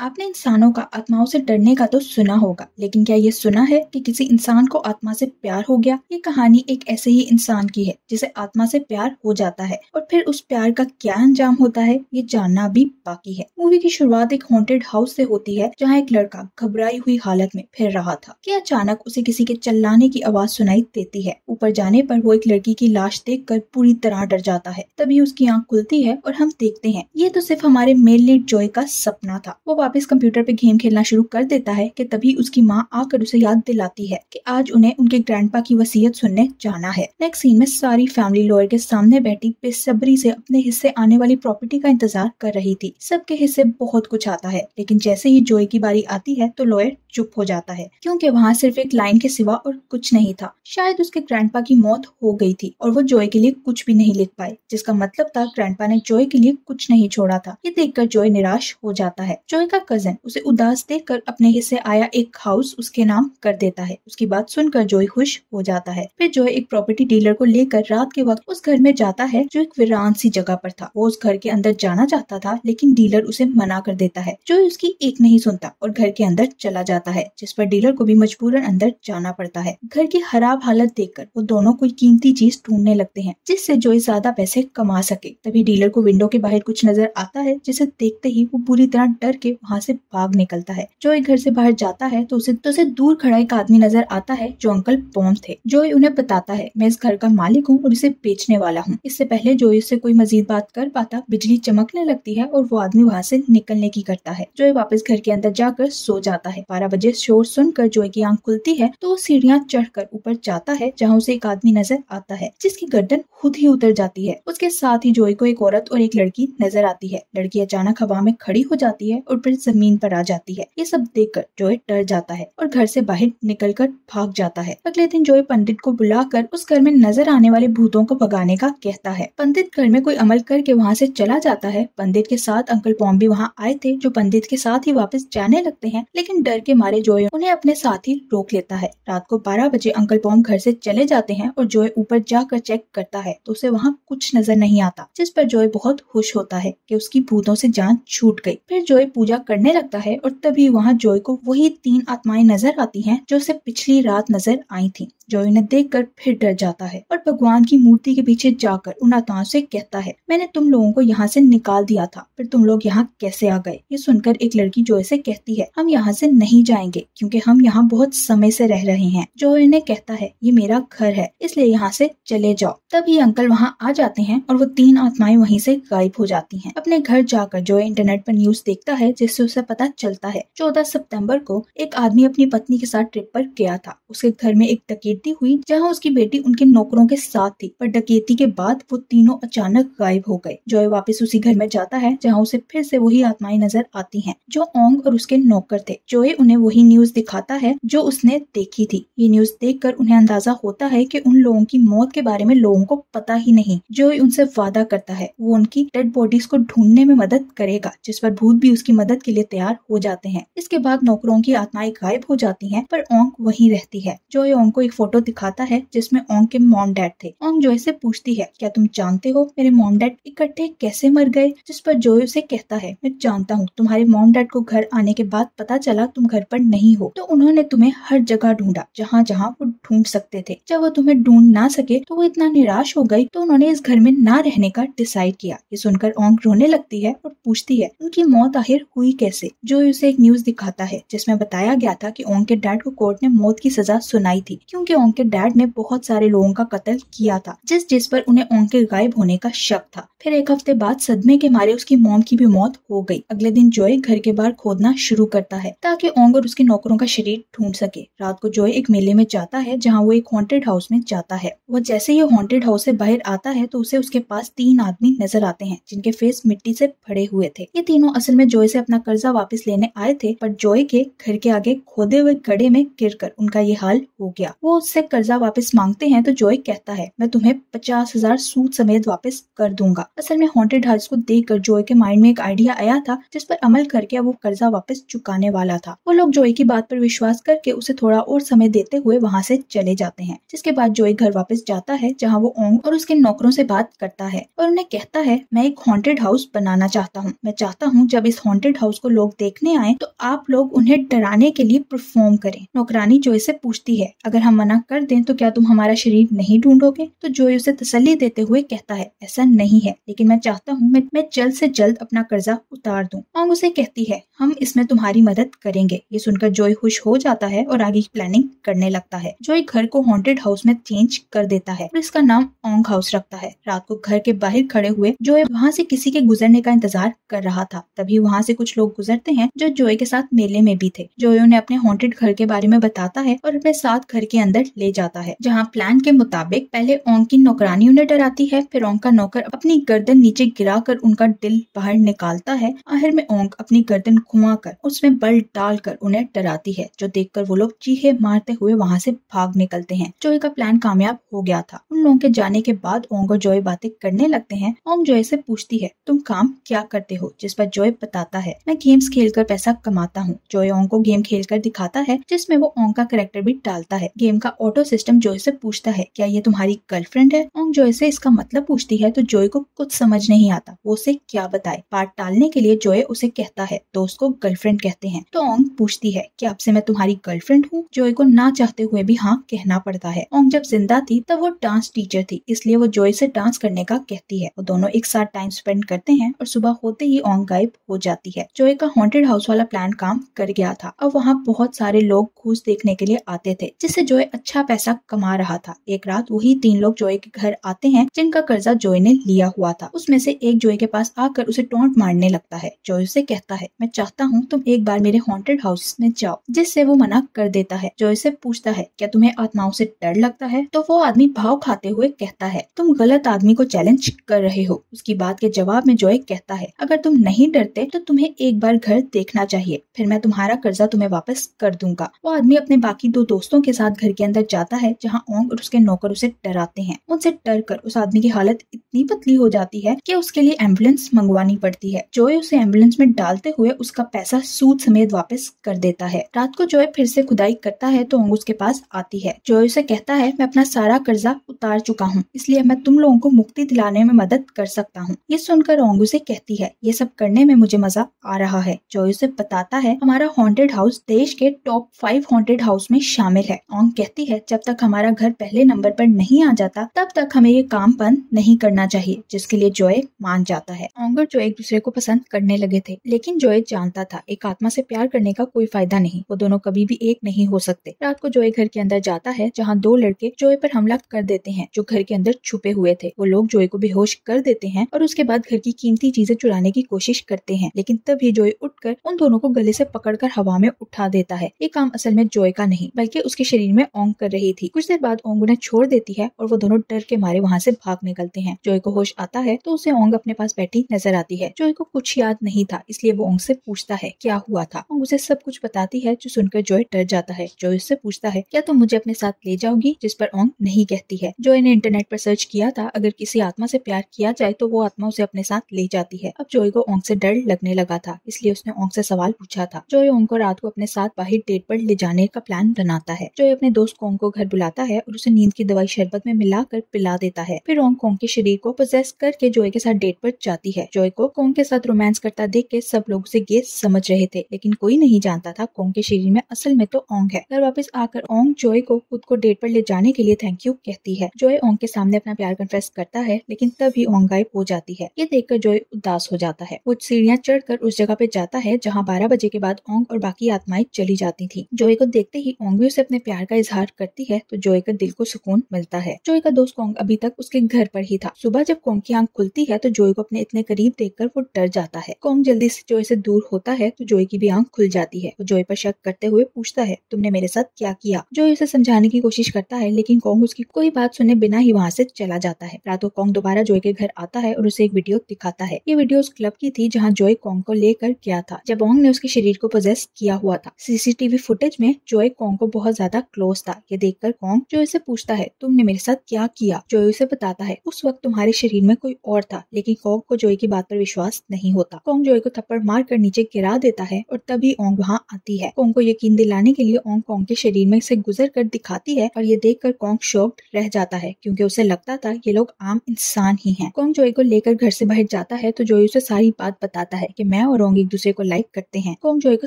आपने इंसानों का, आत्माओं से डरने का तो सुना होगा, लेकिन क्या ये सुना है कि किसी इंसान को आत्मा से प्यार हो गया? ये कहानी एक ऐसे ही इंसान की है, जिसे आत्मा से प्यार हो जाता है, और फिर उस प्यार का क्या अंजाम होता है, ये जानना भी बाकी है। मूवी की शुरुआत एक हॉन्टेड हाउस से होती है, जहाँ एक लड़का घबराई हुई हालत में फिर रहा था। कि अचानक उसे किसी के चल्लाने की आवाज़ सुनाई देती है। ऊपर जाने पर वो एक लड़की की लाश देख कर पूरी तरह डर जाता है। तभी उसकी आँख खुलती है और हम देखते हैं, ये तो सिर्फ़ हमारे मेल लीड जॉय का सपना था। वो वापस कंप्यूटर पे गेम खेलना शुरू कर देता है कि तभी उसकी माँ आकर उसे याद दिलाती है कि आज उन्हें उनके ग्रैंडपा की वसीयत सुनने जाना है। नेक्स्ट सीन में सारी फैमिली लॉयर के सामने बैठी बेसब्री से अपने हिस्से आने वाली प्रॉपर्टी का इंतज़ार कर रही थी। सबके हिस्से बहुत कुछ आता है, लेकिन जैसे ही जोए की बारी आती है तो लॉयर चुप हो जाता है, क्योंकि वहाँ सिर्फ़ एक लाइन के सिवा और कुछ नहीं था। शायद उसके ग्रैंडपा की मौत हो गई थी और वो जोए के लिए कुछ भी नहीं लिख पाए, जिसका मतलब था ग्रैंडपा ने जोए के लिए कुछ नहीं छोड़ा था। ये देखकर जोए निराश हो जाता है। जोए का कज़न उसे उदास देखकर अपने हिस्से आया एक हाउस उसके नाम कर देता है। उसकी बात सुनकर जोए खुश हो जाता है। फिर जोए एक प्रॉपर्टी डीलर को लेकर रात के वक्त उस घर में जाता है, जो एक वीरान सी जगह पर था। वो उस घर के अंदर जाना चाहता था, लेकिन डीलर उसे मना कर देता है। जो उसकी एक नहीं सुनता और घर के अंदर चला जाता है, जिस पर डीलर को भी मजबूरन अंदर जाना पड़ता है। घर की खराब हालत देखकर वो दोनों कोई कीमती चीज़ ढूँढने लगते हैं, जिससे जोई ज़्यादा पैसे कमा सके। तभी डीलर को विंडो के बाहर कुछ नज़र आता है, जिसे देखते ही वो पूरी तरह डर के वहाँ से भाग निकलता है। जोई घर से बाहर जाता है तो उसे तो उसे दूर खड़ा एक आदमी नज़र आता है, जो अंकल पोम थे। जोई उन्हें बताता है, मैं इस घर का मालिक हूँ और इसे बेचने वाला हूँ। इससे पहले जोई उससे कोई मजीद बात कर पाता, बिजली चमकने लगती है और वो आदमी वहाँ से निकलने की करता है। जोई वापस घर के अंदर जाकर सो जाता है। बारह बजे शोर सुनकर जोई की आँख खुलती है तो सीढ़ियाँ चढ़कर ऊपर जाता है, जहाँ उसे एक आदमी नज़र आता है, जिसकी गर्दन खुद ही उतर जाती है। उसके साथ ही जोई को एक औरत और एक लड़की नज़र आती है। लड़की अचानक हवा में खड़ी हो जाती है और फिर ज़मीन पर आ जाती है। ये सब देखकर जोए डर जाता है और घर से बाहर निकलकर भाग जाता है। अगले दिन जोए पंडित को बुलाकर उस घर में नज़र आने वाले भूतों को भगाने का कहता है। पंडित घर में कोई अमल करके वहाँ से चला जाता है। पंडित के साथ अंकल पॉम्बी वहाँ आए थे, जो पंडित के साथ ही वापस जाने लगते हैं, लेकिन डर के मारे जोए उन्हें अपने साथ ही रोक लेता है। रात को बारह बजे अंकल पॉम घर से चले जाते हैं और जोए ऊपर जाकर चेक करता है तो उसे वहाँ कुछ नज़र नहीं आता, जिस पर जोए बहुत खुश होता है की उसकी भूतों से जान छूट गई फिर जोए पूजा करने लगता है और तभी वहाँ जोए को वही तीन आत्माएँ नज़र आती है जो उसे पिछली रात नज़र आई थी। जो इन्हें देखकर फिर डर जाता है और भगवान की मूर्ति के पीछे जाकर उन आत्माओं से कहता है, मैंने तुम लोगों को यहाँ से निकाल दिया था फिर तुम लोग यहाँ कैसे आ गए? ये सुनकर एक लड़की जो से कहती है, हम यहाँ से नहीं जाएँगे, क्योंकि हम यहाँ बहुत समय से रह रहे हैं। जो इन्हें कहता है, ये मेरा घर है, इसलिए यहाँ से चले जाओ। तभी अंकल वहाँ आ जाते हैं और वो तीन आत्माएँ वहीं से गायब हो जाती हैं। अपने घर जाकर जो इंटरनेट पर न्यूज़ देखता है, जिससे उसे पता चलता है, चौदह सितंबर को एक आदमी अपनी पत्नी के साथ ट्रिप पर गया था। उसके घर में एक डकैती हुई जहाँ उसकी बेटी उनके नौकरों के साथ थी, पर डकैती के बाद वो तीनों अचानक गायब हो गए। जॉय वापस उसी घर में जाता है, जहाँ उसे फिर से वही आत्माएँ नज़र आती हैं, जो ओंग और उसके नौकर थे। जॉय उन्हें वही न्यूज़ दिखाता है, जो उसने देखी थी। ये न्यूज़ देखकर उन्हें अंदाज़ा होता है की उन लोगों की मौत के बारे में लोगों को पता ही नहीं। जॉय उनसे वादा करता है, वो उनकी डेड बॉडीज को ढूँढने में मदद करेगा, जिस पर भूत भी उसकी मदद के लिए तैयार हो जाते हैं। इसके बाद नौकरों की आत्माएँ गायब हो जाती हैं, पर ओंग वहीं रहती है। जॉय ओंग को एक फ़ोटो दिखाता है जिसमें ओंग के मॉम डैड थे। ओंग जॉय से पूछती है, क्या तुम जानते हो मेरे मॉम डैड इकट्ठे कैसे मर गए? जिस पर जॉय उसे कहता है, मैं जानता हूँ, तुम्हारे मॉम डैड को घर आने के बाद पता चला तुम घर पर नहीं हो। तो उन्होंने तुम्हें हर जगह ढूंढा, जहाँ जहाँ वो ढूंढ सकते थे। जब वो तुम्हें ढूंढ ना सके तो वो इतना निराश हो गई तो उन्होंने इस घर में ना रहने का डिसाइड किया। ये सुनकर ओंग रोने लगती है और पूछती है, उनकी मौत आखिर हुई कैसे? जो उसे एक न्यूज़ दिखाता है, जिसमें बताया गया था कि ओंग के डैड को कोर्ट ने मौत की सजा सुनाई थी, क्योंकि ओंग के डैड ने बहुत सारे लोगों का कत्ल किया था, जिस जिस पर उन्हें ओंग के गायब होने का शक था। फिर एक हफ़्ते बाद सदमे के मारे उसकी मोम की भी मौत हो गई। अगले दिन जोए घर के बाहर खोदना शुरू करता है, ताकि ओंग और उसके नौकरों का शरीर ढूंढ सके। रात को जोए एक मेले में जाता है, जहाँ वो एक हॉन्टेड हाउस में जाता है। वो जैसे ही हॉन्टेड हाउस से बाहर आता है तो उसे उसके पास तीन आदमी नज़र आते हैं, जिनके फेस मिट्टी से भरे हुए थे। ये तीनों असल में जोए से अपना कर्जा वापस लेने आए थे, पर जोए के घर के आगे खोदे हुए गड्ढे में गिर उनका ये हाल हो गया। वो उससे कर्जा वापस मांगते हैं तो जॉय कहता है, मैं तुम्हें पचास हज़ार सूद समेत वापस कर दूँगा। असल में हॉन्टेड हाउस को देख कर जॉय के माइंड में एक आइडिया आया था, जिस पर अमल करके वो कर्जा वापस चुकाने वाला था। वो लोग जॉय की बात पर विश्वास करके उसे थोड़ा और समय देते हुए वहाँ से चले जाते हैं, जिसके बाद जॉय घर वापस जाता है, जहाँ वो ओंग और उसके नौकरों से बात करता है और उन्हें कहता है, मैं एक हॉन्टेड हाउस बनाना चाहता हूँ। मैं चाहता हूँ जब इस हॉन्टेड हाउस को लोग देखने आए तो आप लोग उन्हें डराने के लिए परफॉर्म करें। नौकरानी जॉय से पूछती है, अगर हम मना कर दें तो क्या तुम हमारा शरीर नहीं ढूंढोगे? तो जोई उसे तसल्ली देते हुए कहता है ऐसा नहीं है लेकिन मैं चाहता हूँ मैं, मैं जल्द से जल्द अपना कर्जा उतार दूँ। ओंग उसे कहती है हम इसमें तुम्हारी मदद करेंगे। ये सुनकर जोई खुश हो जाता है और आगे की प्लानिंग करने लगता है। जोई घर को हॉन्टेड हाउस में चेंज कर देता है और इसका नाम ओंग हाउस रखता है। रात को घर के बाहर खड़े हुए जॉय वहाँ से किसी के गुजरने का इंतज़ार कर रहा था। तभी वहाँ से कुछ लोग गुजरते हैं जो जोई के साथ मेले में भी थे। जॉय उन्हें अपने हॉन्टेड घर के बारे में बताता है और अपने साथ घर के अंदर ले जाता है। जहाँ प्लान के मुताबिक पहले ओंग की नौकरानी उन्हें डराती है, फिर ओंग का नौकर अपनी गर्दन नीचे गिरा कर उनका दिल बाहर निकालता है। आखिर में ओंग अपनी गर्दन घुमा कर उसमें बल डालकर उन्हें डराती है, जो देखकर वो लोग चीहे मारते हुए वहाँ से भाग निकलते हैं। जॉय का प्लान कामयाब हो गया था। उन लोगों के जाने के बाद ओंग और जॉय बातें करने लगते हैं। ओंग जॉय से पूछती है, तुम काम क्या करते हो? जिस पर जॉय बताता है, मैं गेम्स खेलकर पैसा कमाता हूँ। जॉय ओंग को गेम खेल कर दिखाता है, जिसमें वो ओंग का करेक्टर भी डालता है। गेम का ऑटो सिस्टम जॉय से पूछता है, क्या ये तुम्हारी गर्लफ्रेंड है? ओंग जॉय से इसका मतलब पूछती है तो जॉय को कुछ समझ नहीं आता, वो उसे क्या बताए? पार्ट टालने के लिए जॉय उसे कहता है दोस्त को गर्लफ्रेंड कहते हैं। तो ओंग पूछती है कि आपसे मैं तुम्हारी गर्लफ्रेंड हूँ? जॉय को ना चाहते हुए भी हाँ कहना पड़ता है। ओंग जब ज़िंदा थी, तब वो डांस टीचर थी, इसलिए वो जॉय से डांस करने का कहती है। वो दोनों एक साथ टाइम स्पेंड करते हैं और सुबह होते ही ओंग गायब हो जाती है। जॉय का हॉन्टेड हाउस वाला प्लान काम कर गया था। अब वहाँ बहुत सारे लोग घूस देखने के लिए आते थे, जिससे जॉय अच्छा पैसा कमा रहा था। एक रात वही तीन लोग जोए के घर आते हैं, जिनका कर्जा जोए ने लिया हुआ था। उसमें से एक जोए के पास आकर उसे टोंट मारने लगता है। जॉय उसे कहता है, मैं चाहता हूँ तुम एक बार मेरे हॉन्टेड हाउस में जाओ, जिससे वो मना कर देता है। जोए से पूछता है, क्या तुम्हें आत्माओं से डर लगता है? तो वो आदमी भाव खाते हुए कहता है, तुम गलत आदमी को चैलेंज कर रहे हो। उसकी बात के जवाब में जोए कहता है, अगर तुम नहीं डरते तो तुम्हें एक बार घर देखना चाहिए। फिर मैं तुम्हारा कर्जा तुम्हें वापस कर दूँगा। वो आदमी अपने बाकी दो दोस्तों के साथ घर के अंदर जाता है, जहाँ ओंग और उसके नौकर उसे डराते हैं। उनसे डर कर उस आदमी की हालत इतनी पतली हो जाती है कि उसके लिए एंबुलेंस मंगवानी पड़ती है। जॉय उसे एंबुलेंस में डालते हुए उसका पैसा सूद समेत वापस कर देता है। रात को जॉय फिर से खुदाई करता है तो ओंग उसके पास आती है। जॉय उसे कहता है, मैं अपना सारा कर्जा उतार चुका हूँ, इसलिए मैं तुम लोगों को मुक्ति दिलाने में मदद कर सकता हूँ ये सुनकर ओंग उसे कहती है, ये सब करने में मुझे मज़ा आ रहा है जॉय उसे बताता है, हमारा हॉन्टेड हाउस देश के टॉप फाइव हॉन्टेड हाउस में शामिल है ओंग कहती है, जब तक हमारा घर पहले नंबर पर नहीं आ जाता, तब तक हमें ये काम बंद नहीं करना चाहिए, जिसके लिए जॉय मान जाता है। ओंग और जॉय एक दूसरे को पसंद करने लगे थे, लेकिन जॉय जानता था, एक आत्मा से प्यार करने का कोई फ़ायदा नहीं, वो दोनों कभी भी एक नहीं हो सकते। रात को जॉय घर के अंदर जाता है, जहाँ दो लड़के जॉय पर हमला कर देते हैं, जो घर के अंदर छुपे हुए थे। वो लोग जॉय को बेहोश कर देते हैं और उसके बाद घर की कीमती चीज़ें चुराने की कोशिश करते हैं, लेकिन तभी जॉय उठकर उन दोनों को गले से पकड़कर हवा में उठा देता है। ये काम असल में जॉय का नहीं, बल्कि उसके शरीर में कर रही थी। कुछ देर बाद ओंग उन्हें छोड़ देती है और वो दोनों डर के मारे वहाँ से भाग निकलते हैं। जॉय को होश आता है तो उसे ओंग अपने पास बैठी नज़र आती है। जोई को कुछ याद नहीं था, इसलिए वो ओंग से पूछता है, क्या हुआ था? ओंग उसे सब कुछ बताती है, जो सुनकर जॉय डर जाता है। जोई उससे पूछता है, क्या तुम मुझे अपने साथ ले जाओगी? जिस पर ओंग नहीं कहती है। जॉय ने इंटरनेट पर सर्च किया था, अगर किसी आत्मा से प्यार किया जाए तो वो आत्मा उसे अपने साथ ले जाती है। अब जोई को ओंग से डर लगने लगा था, इसलिए उसने ओंग से सवाल पूछा था। जॉय ओंग को रात को अपने साथ बाहर डेट पर ले जाने का प्लान बनाता है। जॉय अपने दोस्त कोंग को घर बुलाता है और उसे नींद की दवाई शरबत में मिलाकर पिला देता है। फिर ओंग कोंग के शरीर को पोजेस करके जोए के साथ डेट पर जाती है। जॉय को कोंग के साथ रोमांस करता देख के सब लोग उसे गे समझ रहे थे, लेकिन कोई नहीं जानता था कोंग के शरीर में असल में तो ओंग है। घर वापस आकर ओंग जॉय को खुद को डेट पर ले जाने के लिए थैंक यू कहती है। जोए ओंग के सामने अपना प्यार कन्फेस करता है, लेकिन तभी ओंग गायब हो जाती है। ये देखकर जोए उदास हो जाता है। वो सीढ़ियाँ चढ़कर उस जगह पे जाता है, जहाँ बारह बजे के बाद ओंग और बाकी आत्माएँ चली जाती थी। जॉय को देखते ही ओंग भी उसे अपने प्यार का इजहार करती है तो जॉय का दिल को सुकून मिलता है। जॉय का दोस्त कोंग अभी तक उसके घर पर ही था। सुबह जब कोंग की आँख खुलती है तो जॉय को अपने इतने करीब देखकर वो डर जाता है। कोंग जल्दी से जॉय से दूर होता है तो जॉय की भी आँख खुल जाती है। वो जॉय पर शक करते हुए पूछता है, तुमने मेरे साथ क्या किया? जॉय उसे समझाने की कोशिश करता है, लेकिन कोंग उसकी कोई बात सुने बिना ही वहाँ से चला जाता है। रात कोंग दोबारा जॉय के घर आता है और उसे एक वीडियो दिखाता है। ये वीडियो उस क्लब की थी, जहाँ जॉय कोंग को लेकर गया था, जब ओंग ने उसके शरीर को पोजेस किया हुआ था। सीसीटीवी फुटेज में जॉय कोंग को बहुत ज़्यादा क्लोज था ये देखकर कौन जो इसे पूछता है? तुमने मेरे साथ क्या किया जो उसे बताता है? उस वक्त तुम्हारे शरीर में कोई और था, लेकिन कॉन्ग को जोई की बात पर विश्वास नहीं होता। कॉन्ग जोई को थप्पड़ मार कर नीचे गिरा देता है और तभी ओंग वहाँ आती है। कॉन्ग को यकीन दिलाने के लिए ओंग कॉन्ग के शरीर में से गुजर कर दिखाती है और ये देख कर कॉन्ग शॉक्ड रह जाता है, क्योंकि उसे लगता था ये लोग आम इंसान ही है। कॉन्ग जोई को लेकर घर से बाहर जाता है तो जोई उसे सारी बात बताता है की मैं और ओंग एक दूसरे को लाइक करते हैं। कॉन्ग जोई को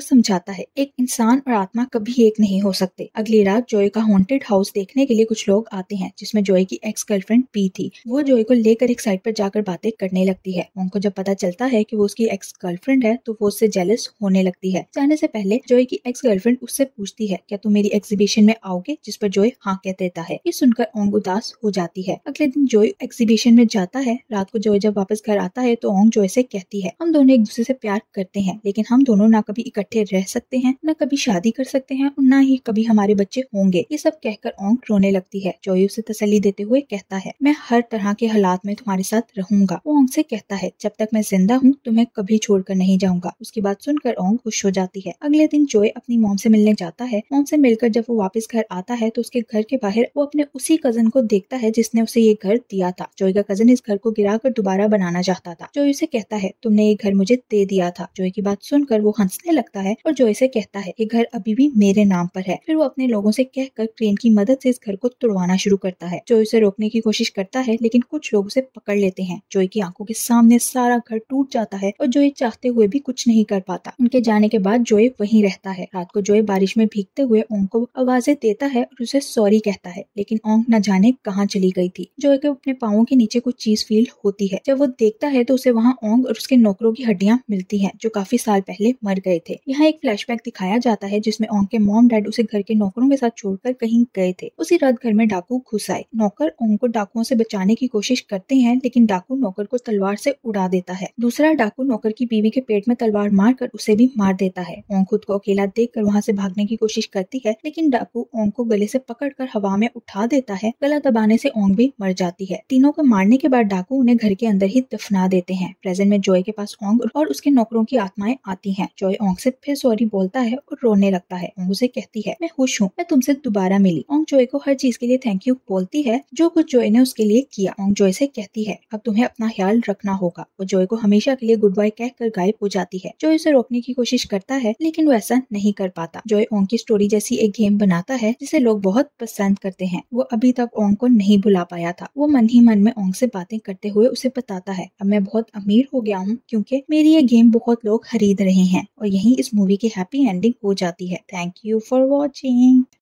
समझाता है, एक इंसान और आत्मा कभी एक नहीं हो सकते। अगली रात जोई का हॉन्टेड हाउस देखने के लिए कुछ लोग आते हैं, जिसमें जोई की एक्स गर्लफ्रेंड पी थी। वो जोई को लेकर एक साइड पर जाकर बातें करने लगती है। उनको जब पता चलता है कि वो उसकी एक्स गर्लफ्रेंड है तो वो उससे जेलस होने लगती है। जाने से पहले जोई की एक्स गर्लफ्रेंड उससे पूछती है, क्या तुम मेरी एग्जीबिशन में आओगे? जिस पर जोई हाँ कह देता है। ये सुनकर ओंग उदास हो जाती है। अगले दिन जोई एग्जीबिशन में जाता है। रात को जोई जब वापस घर आता है तो ओंग जोई से कहती है, हम दोनों एक दूसरे से प्यार करते हैं, लेकिन हम दोनों ना कभी इकट्ठे रह सकते हैं, न कभी शादी कर सकते हैं, और न ही कभी हमारे बच्चे होंगे। ये सब कहकर ओंग रोने लगती है। जोई उसे तसली देते हुए कहता है, मैं हर तरह के हालात में तुम्हारे साथ रहूँगा। वो ओंग से कहता है, जब तक मैं ज़िंदा हूँ, तुम्हें कभी छोड़कर नहीं जाऊँगा। उसकी बात सुनकर ओंग खुश हो जाती है। अगले दिन जोय अपनी मोम से मिलने जाता है। मोम से मिलकर जब वो वापस घर आता है तो उसके घर के बाहर वो अपने उसी कज़न को देखता है, जिसने उसे ये घर दिया था। जोय का कज़न इस घर को गिरा कर दोबारा बनाना चाहता था। जोय उसे कहता है, तुमने ये घर मुझे दे दिया था। जोय की बात सुनकर वो हंसने लगता है और जोय से कहता है, ये घर अभी भी मेरे नाम पर है। फिर वो अपने लोगों से कहकर क्रेन की मदद से इस घर को तोड़वाना शुरू करता है जोय उसे रोकने की कोशिश करता है, लेकिन कुछ लोग उसे पकड़ लेते हैं जोई की आँखों के सामने सारा घर टूट जाता है और जोई चाहते हुए भी कुछ नहीं कर पाता। उनके जाने के बाद जोय वहीं रहता है। रात को जोय बारिश में भीगते हुए ओंग को आवाज़ें देता है और उसे सॉरी कहता है, लेकिन ओंग न जाने कहाँ चली गई थी। जोय के अपने पाओ के नीचे कुछ चीज़ फील होती है। जब वो देखता है तो उसे वहाँ ओंग और उसके नौकरों की हड्डियाँ मिलती हैं, जो काफ़ी साल पहले मर गए थे। यहाँ एक फ्लैशबैक दिखाया जाता है, जिसमें ओंग के मॉम डैड उसे घर के नौकरों के साथ छोड़कर कहीं गए थे। उसी रात घर में डाकू घुस आए। नौकर ओंग को डाकुओं से बचाने की कोशिश करते हैं, लेकिन डाकू नौकर को तलवार से उड़ा देता है। दूसरा डाकू नौकर की बीवी के पेट में तलवार मार कर उसे भी मार देता है। ओंग खुद को अकेला देख कर वहाँ से भागने की कोशिश करती है, लेकिन डाकू ओंग को गले से पकड़कर हवा में उठा देता है। गला दबाने से ओंग भी मर जाती है। तीनों को मारने के बाद डाकू उन्हें घर के अंदर ही दफना देते हैं। प्रेजेंट में जॉय के पास ओंग और उसके नौकरों की आत्माएँ आती हैं। जॉय ओंग से फिर सॉरी बोलता है और रोने लगता है। ओंग उसे कहती है, मैं खुश हूँ। मैं तुमसे दोबारा मिली। ओंग जॉय को हर चीज़ के लिए थैंक यू बोलती है, जो कुछ जॉय ने उसके लिए किया ओंग जॉय से कहती है, अब तुम्हें अपना ख्याल रखना होगा। वो जॉय को हमेशा के लिए गुड बाय कहकर गायब हो जाती है। जॉय उसे रोकने की कोशिश करता है, लेकिन वो ऐसा नहीं कर पाता। जॉय ओंग की स्टोरी जैसी एक गेम बनाता है, जिसे लोग बहुत पसंद करते हैं। वो अभी तक ओंग को नहीं भुला पाया था। वो मन ही मन में ओंग से बातें करते हुए उसे बताता है, अब मैं बहुत अमीर हो गया हूँ, क्योंकि मेरी ये गेम बहुत लोग खरीद रहे हैं। और यही इस मूवी की हैप्पी एंडिंग हो जाती है। Thank you for watching